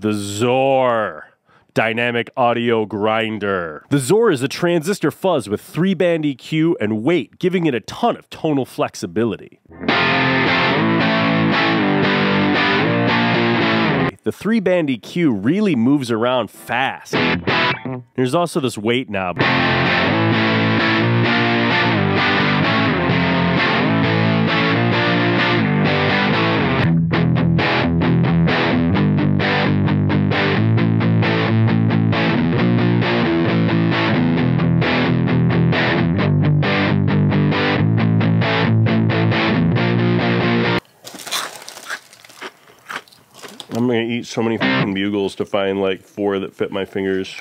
the Zoar dynamic audio grinder. The Zoar is a transistor fuzz with three band EQ and weight, giving it a ton of tonal flexibility. The three band EQ really moves around fast. There's also this weight knob. I'm gonna eat so many bugles to find like four that fit my fingers.